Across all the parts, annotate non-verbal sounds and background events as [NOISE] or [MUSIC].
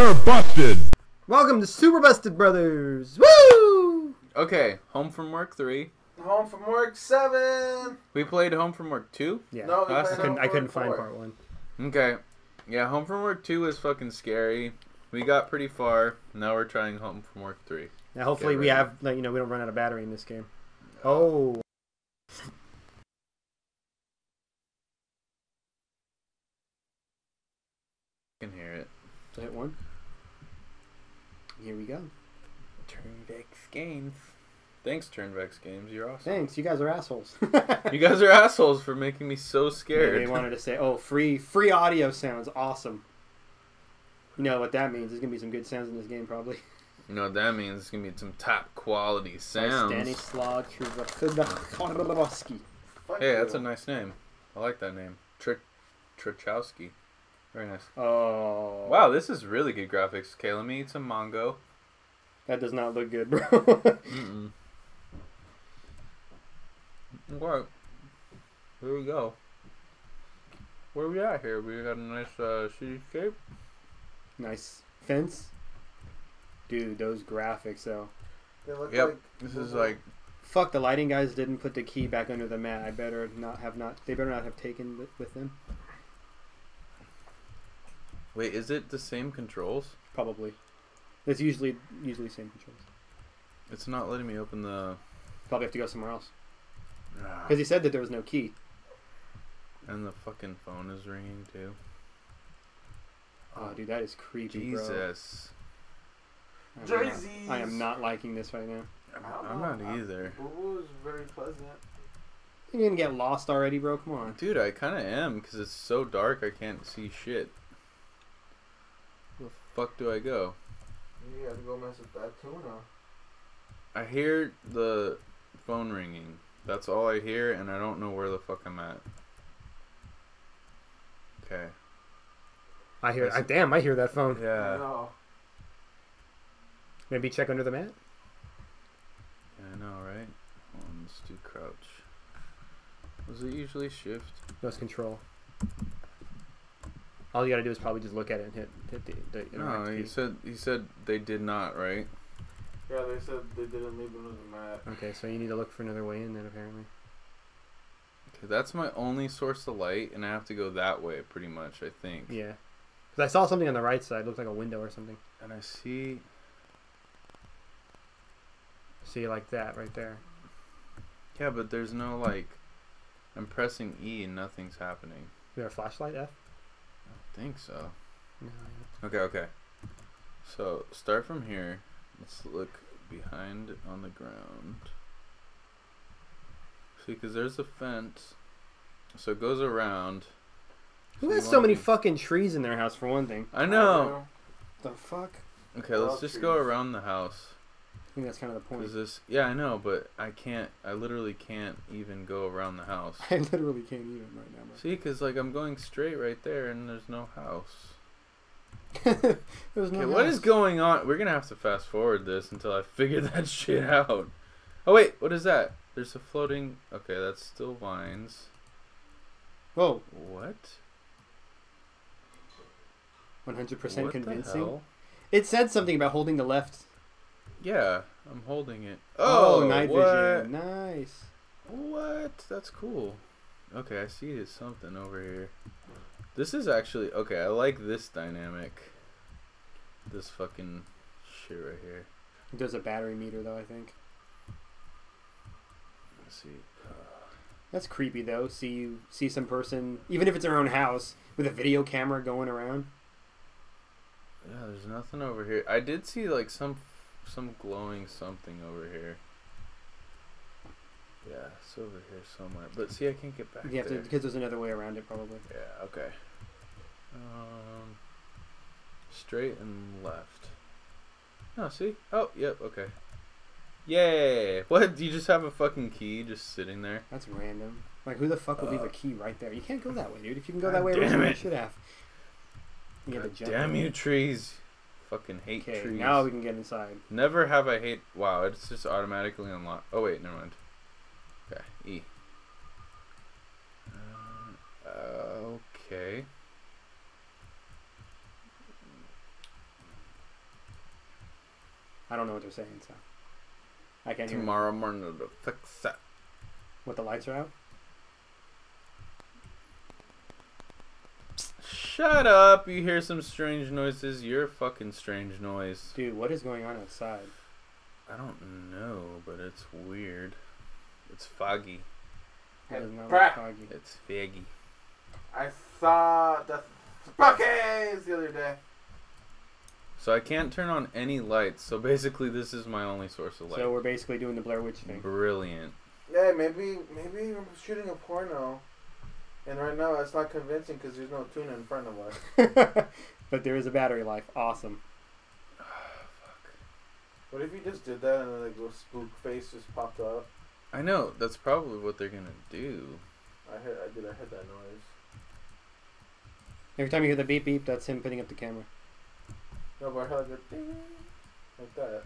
you're busted. Welcome to Super Busted Brothers. Woo! Okay, Home from Work 3. Home from work seven. We played Home from Work 2. Yeah. No, we I played I couldn't, Home I couldn't Work find four. part one. Okay. Yeah, Home from Work 2 is fucking scary. We got pretty far. Now we're trying Home from Work 3. Now, hopefully, we have, like, you know, we don't run out of battery in this game. Oh. I can hear it. Hit one. Here we go. Turnvex Games. Thanks, Turnvex Games. You're awesome. Thanks, you guys are assholes. You guys are assholes for making me so [LAUGHS] Yeah, scared. they wanted to say, "Oh, free free audio sounds, awesome." You know what that means? There's gonna be some good sounds in this game, probably. You know what that means? It's gonna be some top quality sounds. Stanislaw Hey, that's a nice name. I like that name. Tr- Trichowski. Very nice. Oh, Wow, this is really good graphics. Okay, let me eat some mango. that does not look good, bro. [LAUGHS] Mm-mm. Okay. Here we go. Where we at here? We got a nice uh, cityscape. nice fence, dude. Those graphics, though. They look Yep. like This is like Fuck, the lighting guys didn't put the key back under the mat. I better not have not. They better not have taken it with them. Wait, is it the same controls? Probably. It's usually usually same controls. It's not letting me open the. Probably have to go somewhere else Ah, because he said that there was no key. and the fucking phone is ringing too. Oh, dude, that is creepy, bro. Jesus. I'm not- I am not liking this right now. I don't I'm not either. It was very pleasant. You didn't get lost already, bro. Come on. Dude, I kind of am because it's so dark I can't see shit. Where the fuck do I go? You gotta go mess with that tuna. I hear the phone ringing. That's all I hear, and I don't know where the fuck I'm at. Okay. I hear. I, damn, I hear that phone. Yeah. No. Maybe check under the mat. I know, right? Hold on, let's do crouch. Was it usually shift? No, it's control. All you gotta do is probably just look at it and hit hit the. the No, interact he key. said he said they did not, right? Yeah, they said they didn't leave it on the mat. Okay, so you need to look for another way in then apparently. Okay, that's my only source of light, and I have to go that way, pretty much. I think. Yeah. Because I saw something on the right side. Looked like a window or something. And I see. See, like that right there. Yeah, but there's no like. I'm pressing E and nothing's happening. Is have a flashlight F? I think so. No. Okay, okay. So start from here. Let's look behind on the ground. See, because there's a fence. So it goes around. Who So has so wanna many be- fucking trees in their house for one thing? I know. The fuck? Okay, let's Love just go around the house. Think that's kind of the point. Is this? Yeah, I know, but I can't. I literally can't even go around the house. [LAUGHS] I literally can't even right now, See, because like I'm going straight right there, and there's no house. [LAUGHS] There's no Okay, what is going on? We're gonna have to fast forward this until I [LAUGHS] figure that shit out. Oh wait, what is that? There's a floating. Okay, that's still vines. Whoa, What? 100% What convincing. hell? It said something about holding the left. Yeah, I'm holding it. Oh, Oh, night what? vision. Nice. What? That's cool. Okay, I see it's something over here. This is actually okay. I like this dynamic. This fucking shit right here. There's a battery meter though, I think. Let's see. That's creepy though. See you see some person, even if it's their own house, with a video camera going around. Yeah, there's nothing over here. I did see like some some glowing something over here. Yeah, it's over here somewhere. But see, I can't get back You have to because there's another way around it probably. Yeah. Okay. Um, straight and left. No, see? Oh, yep. Okay. Yay! [LAUGHS] What? Do you just have a fucking key just sitting there? That's random. Like who the fuck would leave a key right there? You can't go that way, dude. If you can go God that way, damn it. you should have. You have God to jump damn you, trees! Fucking hate okay, trees. Now we can get inside. Never have I hate. Wow, it's just automatically unlocked. Oh wait, never mind. Okay, E. Uh, okay. I don't know what they're saying, so I can't. Tomorrow morning fix that. What the lights are out. Shut up! You hear some strange noises. You're a fucking strange noise. Dude, what is going on outside? I don't know, but it's weird. It's foggy. It does not look foggy. It's faggy. I saw the Spookies the other day. So I can't turn on any lights. So basically, this is my only source of light. So we're basically doing the Blair Witch thing. Brilliant. Yeah, maybe maybe I'm shooting a porno, and right now it's not convincing because there's no tuna in front of us. [LAUGHS] but there is a battery life. Awesome. Fuck. [SIGHS] What if you just did that and then like a spook face just popped up? I know that's probably what they're gonna do. I heard, I did, I heard that noise. Every time you hear the beep beep, that's him putting up the camera. No, but I heard like a ding, like that.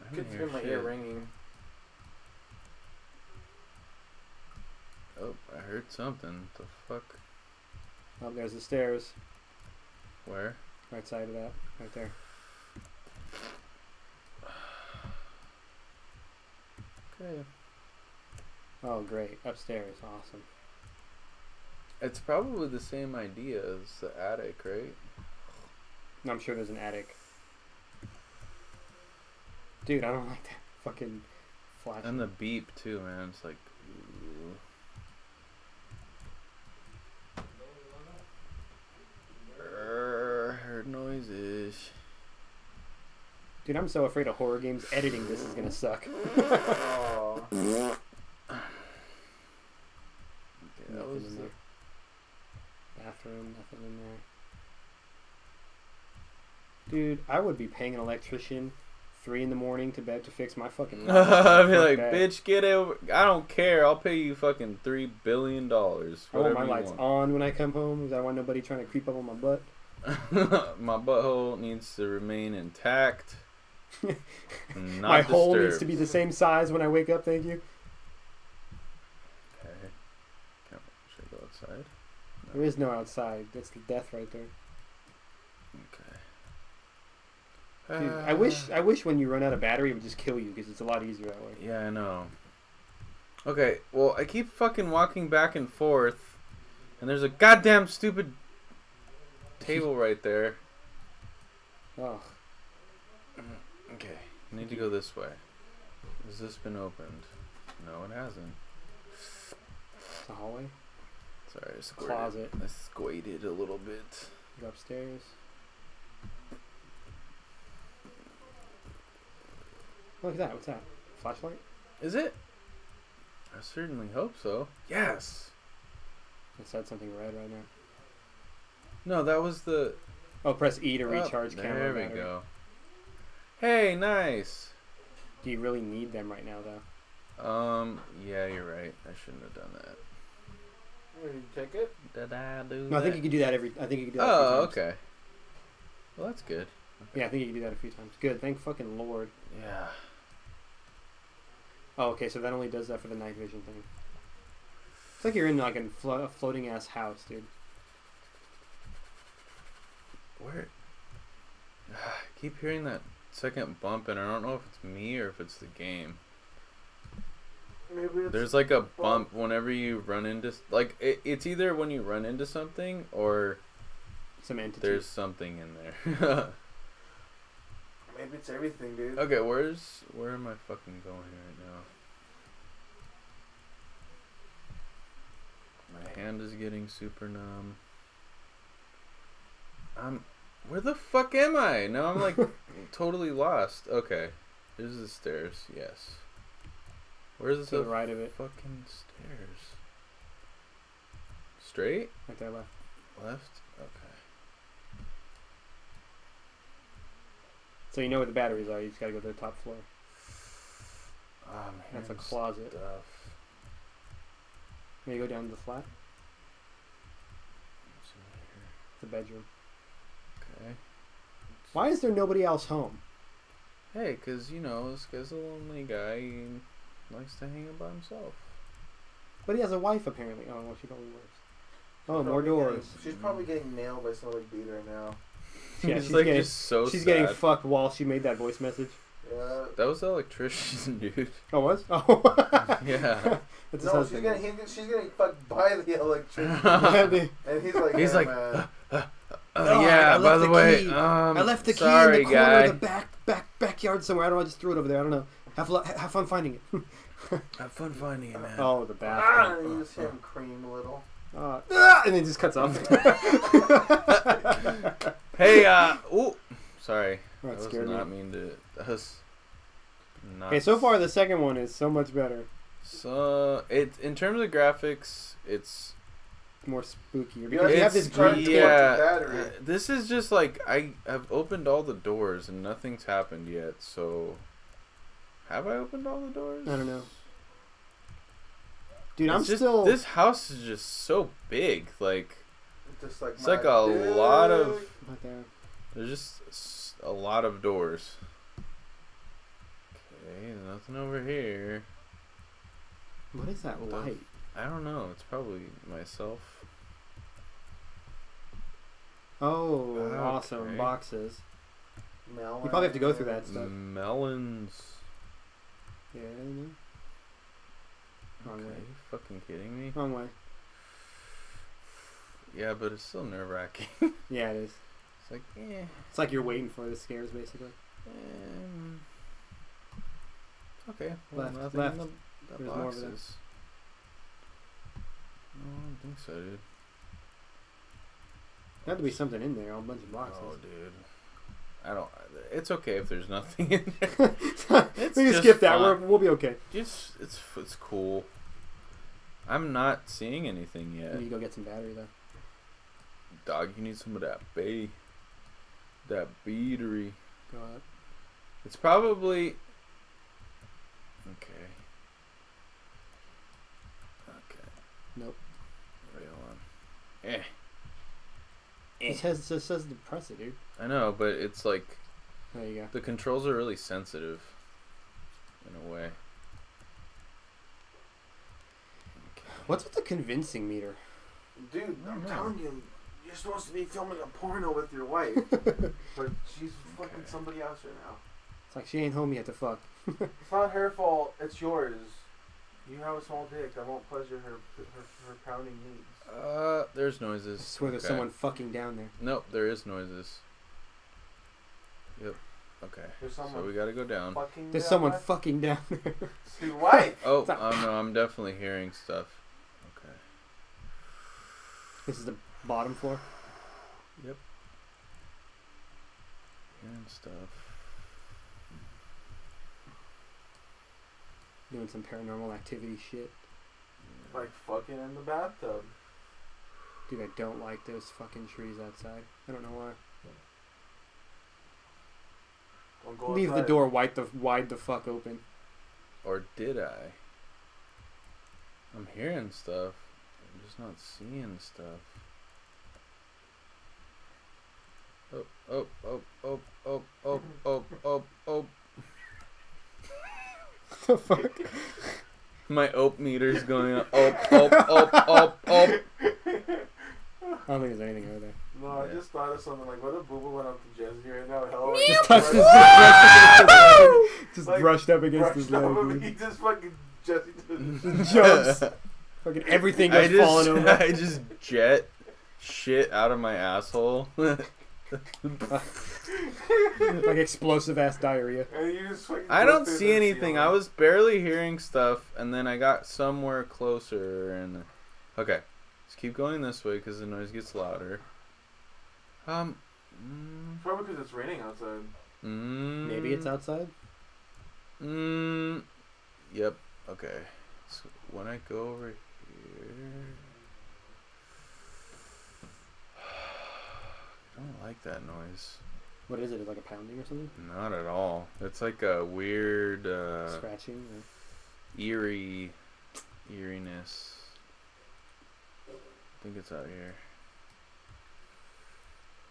I Could don't hear my shit. ear ringing. Oh, I heard something. The fuck? Oh, there's the stairs. Where? Right side of that. Right there. Okay. Oh, great. Upstairs. Awesome. It's probably the same idea as the attic, right? I'm sure there's an attic. Dude, I don't [LAUGHS] like that fucking flash. And the beep too, man. It's like. Ooh. Err, heard noises. Dude, I'm so afraid of horror games. Editing this is gonna suck. [LAUGHS] Oh, Okay, that was in the- there. Bathroom, nothing in there. Dude, I would be paying an electrician three in the morning to bed to fix my fucking. [LAUGHS] I'd be like, that. bitch, get over. I don't care. I'll pay you fucking three billion dollars. I want my lights want. on when I come home because I don't want nobody trying to creep up on my butt. [LAUGHS] my butthole needs to remain intact. [LAUGHS] not my hole needs to be the same size when I wake up. Thank you. Okay. Can't, should I go outside? There is no outside. That's the death right there. Okay. Dude, uh, I wish I wish when you run out of battery it would just kill you because it's a lot easier that way. Yeah, I know. Okay, well, I keep fucking walking back and forth, and there's a goddamn stupid table right there. Oh, Okay, I need to go this way. Has this been opened? No, it hasn't. a hallway. Sorry, I squirted. Closet. I squated a little bit. Go upstairs. Look at that. What's that? Flashlight? Is it? I certainly hope so. Yes. It said something red right now. No, that was the. Oh, press E to oh, recharge camera. There we battery. go. Hey, nice. Do you really need them right now, though? Um, yeah, you're right. I shouldn't have done that. Did you take it? Did I do No, I think you can do that every. I think you can do that. Oh, times. okay. Well, that's good. Yeah, I think you can do that a few times. Good. Thank fucking lord. Yeah. Oh, okay. So that only does that for the night vision thing. It's like you're in like a, flo- a floating ass house, dude. Where? [SIGHS] I keep hearing that second bump, and I don't know if it's me or if it's the game. Maybe it's There's like a bump whenever you run into like it, it's either when you run into something or Some entity. there's something in there. [LAUGHS] maybe it's everything, dude. okay, where's where am I fucking going right now? My hand is getting super numb. I'm where the fuck am I? Now I'm like [LAUGHS] totally lost. Okay. Here's the stairs, yes. Where's the the right of it, fucking stairs? Straight? right there left. Left? Okay. So you know where the batteries are. You just gotta go to the top floor. Um, That's a closet. Stuff. May you go down to the flat? Here? The bedroom. Okay. Why is there nobody else home? Hey, cause you know this guy's a lonely guy. He likes to hang out by himself. But he has a wife apparently. Oh, well, she probably works. Oh, She's more probably getting- doors. she's probably getting nailed by some like beat right now. [LAUGHS] Yeah, He's she's like getting- just so She's sad. getting fucked while she made that voice message. Yeah. that was the electrician, [LAUGHS] dude. Oh, was? [LAUGHS] Oh. Yeah. That's his No, she's husband. getting he's, she's getting fucked by the electrician, and he's like, He's "Yeah, like, man." Uh, No, yeah. I by left the, the way, key. um, I left the key sorry, in the corner guy. of the back back backyard somewhere. I don't know. I just threw it over there. I don't know. Have lo- have fun finding it. [LAUGHS] Have fun finding it, man. oh, the ah, bathroom. and you just hear him cream a little. Uh, ah, and then it just cuts off. [LAUGHS] Hey, uh, ooh, sorry. Oh, That was scared not me. mean to. That was not. Okay, so far the second one is so much better, So it in terms of graphics, it's more spooky. Yeah, Because you have this it's charge green to torch. yeah. battery. uh, This is just like I have opened all the doors and nothing's happened yet. So have I opened all the doors? I don't know. Dude, I'm just- still. This house is just so big. Like Just like it's like a lot of. Right there. There's just a lot of doors. Okay, nothing over here. What is that light? I don't know. It's probably myself. Oh, Okay. awesome boxes. Melon. You probably have to go through that stuff. Melons. Yeah, you know? Wrong Okay, way. you fucking kidding me? Wrong way. Yeah, but it's still nerve wracking. [LAUGHS] Yeah, it is. It's like, eh. It's like you're waiting for the scares, basically. Um, okay. Well, Left, nothing left. in the, the There's more over boxes. No, I don't think so, dude. Had to be something in there, a bunch of boxes. Oh, dude. I don't. It's okay if there's nothing in [LAUGHS] there. we can just skip that. We're, we'll be okay. Just it's it's cool. I'm not seeing anything yet. You need to go get some battery though. Dog, you need some of that bay. That beatery. Go up. It's probably okay. Okay. Nope. Hold on. Eh. It eh. says it says to press it, dude. I know, but it's like There you go. the controls are really sensitive, in a way. Okay. What's with the convincing meter? Dude, I I'm know. telling you, you're supposed to be filming a porno with your wife, [LAUGHS] but she's fucking Okay. somebody else right now. It's like she ain't home yet to fuck. [LAUGHS] It's not her fault. It's yours. You have a small dick. that won't pleasure her her, her pounding needs. Uh, there's I noises. swear there's someone fucking down there. Nope, there is noises. Yep. Okay. There's So someone we gotta go down. fucking. There's down someone there. fucking down [LAUGHS] there. It's your wife. Oh, It's oh no, I'm definitely hearing stuff. Okay. this is the bottom floor. Yep. Hearing stuff. Doing some paranormal activity shit. Like fucking in the bathtub. Dude, I don't like those fucking trees outside. I don't know why. Don't go Leave the door wide the wide the fuck open. Or did I? I'm hearing stuff. I'm just not seeing stuff. Oh, oh, oh, oh, oh, oh, oh, oh, oh. [LAUGHS] the fuck? My ope meter's going up. Op, op, op, op, op. I don't think there's anything over there. No, I Yeah. just thought of something like, what if Booba went up to Jesse right now? Hell, Just touched his Right- just Like, brushed up against his leg. up, dude. He just fucking Jesse did Jumps. [LAUGHS] [LAUGHS] Fucking everything I goes falling just, over. I just jet shit out of my asshole. Like explosive ass diarrhea. And you just fucking I don't see the anything. I was barely hearing stuff, and then I got somewhere closer, and okay, let's keep going this way because the noise gets louder. Um, mm, Probably because it's raining outside. mm, Maybe it's outside. Mm, yep. Okay. So when I go over here, I don't like that noise. What is it? Is it like a pounding or something? Not at all. It's like a weird, uh, Scratching. Or... eerie, eeriness. I think it's out here.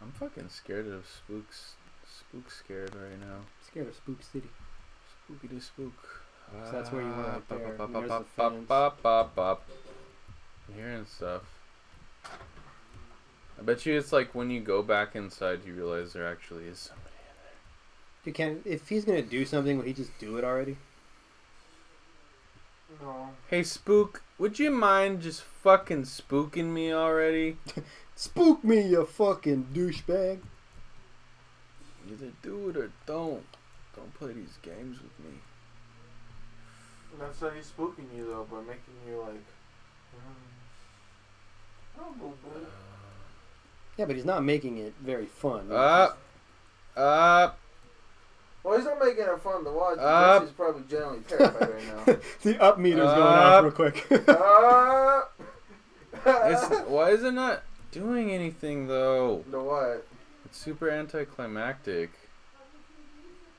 I'm fucking scared of spooks. Spook scared right now. Scared of Spook City. Spooky to spook. So that's where you were right Ah, there, bop, bop, bop, bop, bop, bop, bop. I'm hearing stuff. I bet you it's like when you go back inside, you realize there actually is somebody. You can if he's gonna do something, will he just do it already? No. Hey, Spook, would you mind just fucking spooking me already? [LAUGHS] Spook me, you fucking douchebag. Either do it or don't. Don't play these games with me. That's how he's spooking you though, by making you like. mm. Oh, boo boo. Yeah, but he's not making it very fun. Up, up. Well, he's not making it fun to watch. Up. He's probably generally terrified right now. [LAUGHS] the up meter's going Up. off real quick. It's, why is it not doing anything though? the what? It's super anticlimactic.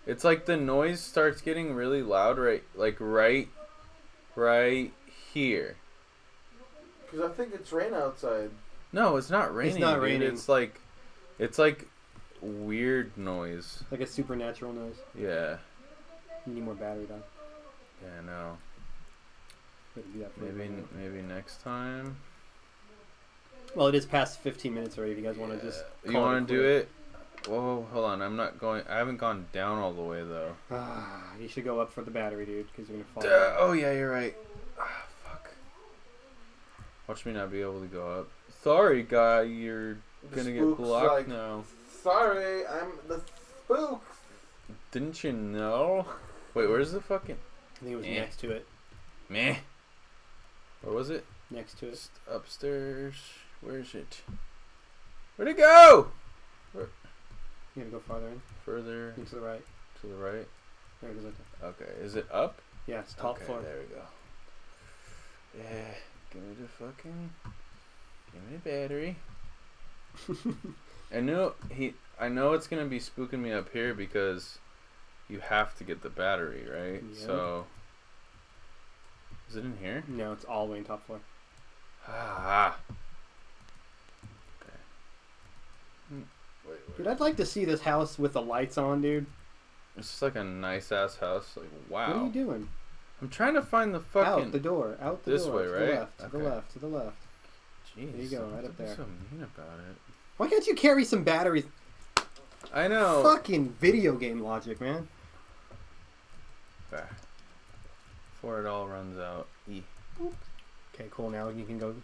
It's like the noise starts getting really loud right like right right here. Because I think it's rain outside. No, it's not raining. It's not dude. raining. It's like it's like weird noise. like a supernatural noise. Yeah. You need more battery though. Yeah, no. Gotta do that for Maybe maybe next time. Well, it is past 15 minutes already. If you guys want to just. you want to do it? Whoa, hold on. I'm not going. I haven't gone down all the way though. Ah, you should go up for the battery, dude, because you're gonna fall. Duh, oh yeah, you're right. Ah, fuck. Watch me not be able to go up. Sorry, guy. You're The gonna get blocked like, now. Sorry, I'm the spook. Didn't you know? Wait, where's the fucking I think it was Eh. next to it. meh? Where was it? Next to it. Just upstairs. Where's it? Where'd it go? You gotta go farther in. Further And to the right. to the right. There it is. Right there. Okay, is it up? Yeah, it's top okay, floor. there we go. Yeah, give me the fucking, give me the battery. [LAUGHS] I know he. I know it's gonna be spooking me up here because you have to get the battery, right? Yeah. So, is it in here? No, it's all the way in top floor. Ah. Okay. Hmm, Wait, Dude. I'd like to see this house with the lights on, dude. It's just like a nice ass house. Like wow. What are you doing? I'm trying to find the fucking. Out the door. Out the This door. way, to right? The left. To the left. To the left. Jeez, There you go, don't right up to be there. So mean about it. Why can't you carry some batteries? I know. Fucking video game logic, man. Before it all runs out. E. Okay, cool. Now you can go.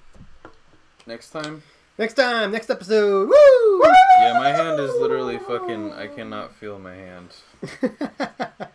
Next time. Next time, next episode. Woo! Yeah, my hand is literally fucking. I cannot feel my hand. [LAUGHS]